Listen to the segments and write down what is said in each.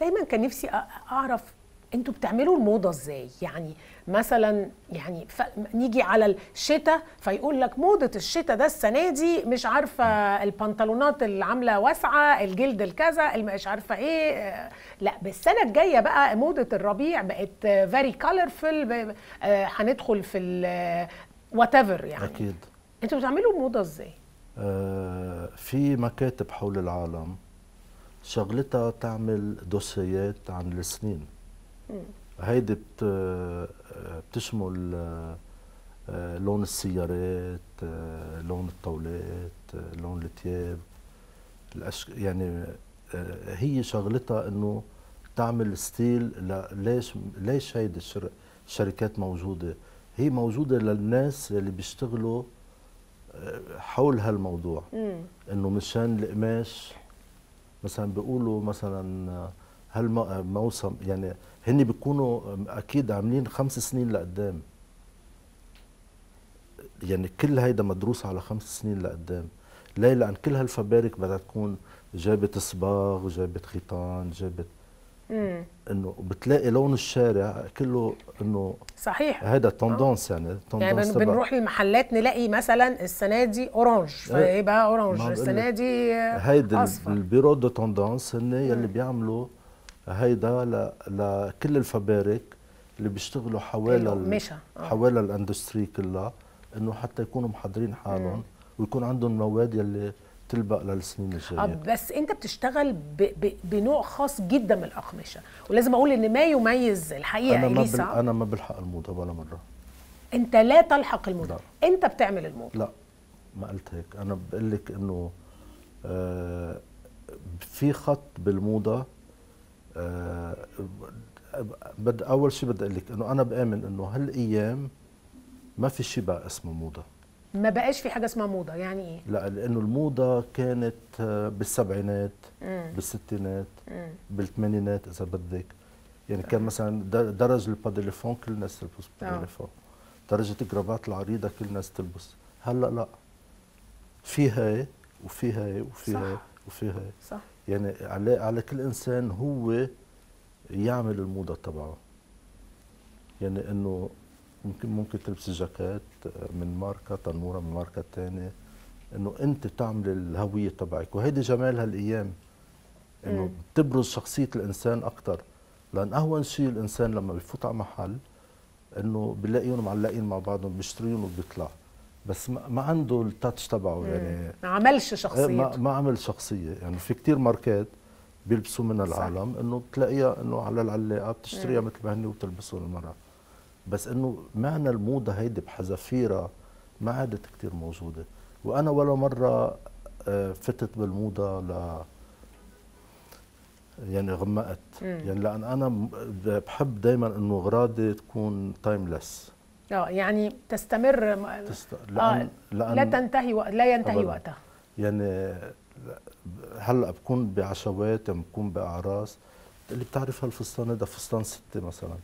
دايما كان نفسي أعرف أنتوا بتعملوا الموضة إزاي؟ يعني مثلا يعني ف... نيجي على الشتاء فيقول لك موضة الشتاء ده السنة دي مش عارفة البنطلونات اللي عاملة واسعة الجلد الكذا مش عارفة إيه آه، لا بالسنة الجاية بقى موضة الربيع بقت very colorful هندخل في whatever يعني. أكيد. أنتوا بتعملوا الموضة إزاي؟ آه، في مكاتب حول العالم شغلتها تعمل دوسيات عن السنين. هيدي بت بتشمل آه، لون السيارات آه، لون الطاولات آه، لون الثياب الأش... يعني هي شغلتها إنه تعمل ستيل ل- ليش ليش هيدي الشر... الشركات موجودة؟ هي موجودة للناس اللي بيشتغلوا حول هالموضوع. إنه مشان القماش مثلا بيقولوا مثلا هالموسم يعني هن بيكونوا أكيد عاملين خمس سنين لقدام. يعني كل هيدا مدروس على خمس سنين لقدام. ليه لأن كل هالفبارك بدها تكون جابت صباغ جابت خيطان جابت إنه بتلاقي لون الشارع كله إنه صحيح. هذا تندونس يعني يعني تندونس بن- بنروح المحلات نلاقي مثلا السنة دي orange فيبقى orange ما بقول السنة. دي هيدي ال bureaux de tendances هن يلي بيعملوا هيدا لكل الفبارك اللي بيشتغلوا حوالي آه. حوالي ال industry كلها إنه حتى يكونوا محضرين حالهم ويكون عندهم مواد يلي تلبق للسنين آه، الجايه بس انت بتشتغل ب... ب... بنوع خاص جدا من الأقمشة. ولازم أقول إن ما يميز الحقيقة أنا ما بل... أنا ما بلحق الموضة ولا مرة. انت لا تلحق الموضة. لا. انت بتعمل الموضة. لا ما قلت هيك. أنا بقول لك إنه آه في خط بالموضة آه بد أول شيء بدي أقول لك إنه أنا بآمن إنه هالأيام ما في شيء بقى اسمه موضة. ما بقاش في حاجة اسمها موضة يعني إيه؟ لا لأنه الموضة كانت آه، بالسبعينات بالستينات بالثمانينات إذا بدك. يعني كان مثلا درج ال pattes d'éléphant كل الناس تلبس آه. pattes d'éléphant درجة الكرافات العريضة كل الناس تلبس. هلأ لا. في هاي وفي هاي وفي صح. هاي وفي هاي صح. يعني على على كل إنسان هو يعمل الموضة تبعه. يعني إنه ممكن ممكن تلبسي جاكيت من ماركة تنورة من ماركة ثانية إنه أنت تعمل الهوية تبعك. وهيدي جمال هالأيام إنه بتبرز شخصية الإنسان أكثر لأن أهون شيء الإنسان لما بفوت على محل إنه بلاقيهم معلقين مع بعضهم بيشتريهم وبيطلع. بس ما ما عنده التاتش تبعه يعني ما عملش إيه، شخصيته ما ما عمل شخصية. يعني في كتير ماركات بيلبسوا منها. العالم إنه بتلاقيها إنه على العلاقة بتشتريها مثل ما هن وبتلبسوا المراه بس إنه معنى الموضة هيدي بحذافيرها ما عادت كتير موجودة. وأنا ولا مرة آه، فتت بالموضة ل يعني غمقت. يعني لأن أنا بحب دائما إنه أغراضي تكون تايمليس آه يعني تستمر تست... آه لأن... لا تنتهي و... لا ينتهي أبداً. وقتها. يعني هلأ بكون بعشوات لما بكون بأعراس. اللي بتعرف هالفستان هذا فستان ستة مثلا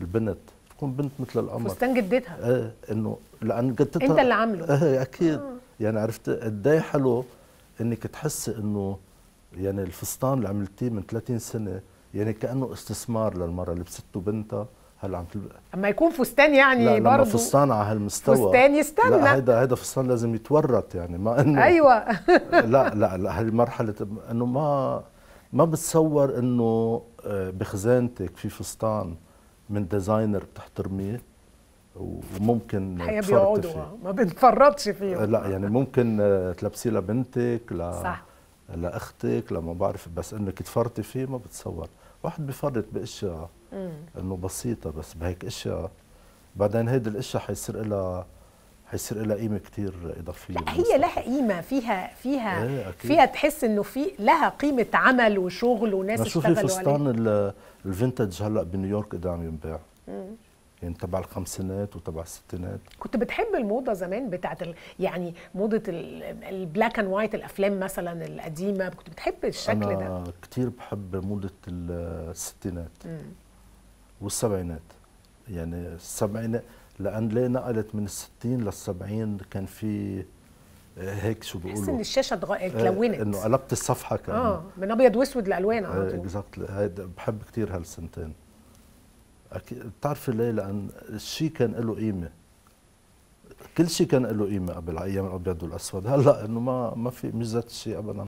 البنت. بتكون بنت مثل القمر. فستان جدتها. إيه إنه لأن قدتها أنت اللي عامله. إيه أكيد. آه. يعني عرفت قد إيه حلو إنك تحسي إنه يعني الفستان اللي عملتيه من 30 سنة يعني كأنه استثمار للمرة اللي لبسته بنتها. هلا عم تلب... أما يكون فستان يعني لا لما برضه فستان على هالمستوى. فستان يستنى. لا هيدا هيدا فستان لازم يتورط يعني ما إنه أيوه. لا لا لا هي مرحلة إنه ما ما بتصور إنه آه، بخزانتك في فستان. من ديزاينر بتحترميه وممكن الحقيقة تفرطي بيقعدوا فيه. آه، ما بنفرطش آه، فيهم لا يعني ممكن آه، تلبسيه لبنتك ل صح. لأختك لما بعرف بس إنك تفرطي فيه ما بتصور واحد بفرط بأشياء إنه بسيطة بس بهيك أشياء بعدين هيدي الأشياء حيصير لها حيصير لها قيمة كثير إضافية لا هي. لها قيمة فيها فيها إيه، أكيد. فيها تحس إنه في لها قيمة عمل وشغل وناس اشتغلوا عليه فستان ال- ال vintage هلأ بنيويورك قد عم ينباع يعني تبع الخمسينات وتبع الستينات. كنت بتحب الموضة زمان بتاعت ال... يعني موضة ال- ال black and white الأفلام مثلا القديمة كنت بتحب الشكل ده؟ أنا كثير بحب موضة الستينات والسبعينات. يعني السبعينات لأن ليه نقلت من الستين للسبعين كان في هيك شو تحس إن بيقولوا الشاشه آه، اتلونت. إنه قلبت الصفحة كأنه آه من أبيض وأسود لألوان على طول. اكزاكتلي هيدا بحب كثير هالسنتين. أكيد بتعرفي ليه؟ لأن الشيء كان له قيمة. كل شيء كان له قيمة قبل أيام الأبيض والأسود. هلأ إنه ما ما في مش ذات الشيء ابدا.